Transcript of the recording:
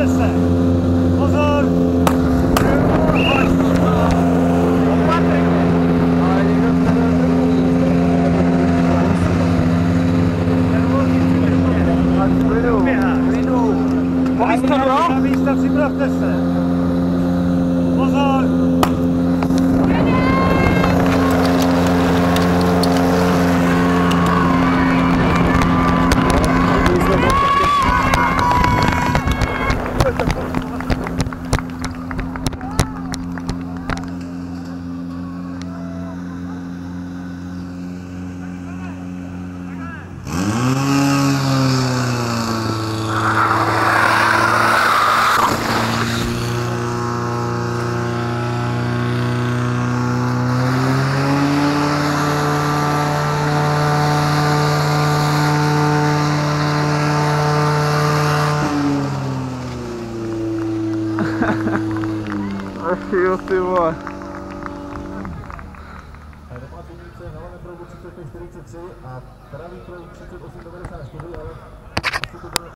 připravte se. Pozor. Na místa, připravte se. Ach jo, ty vole. a pravý pravý 38,94, ale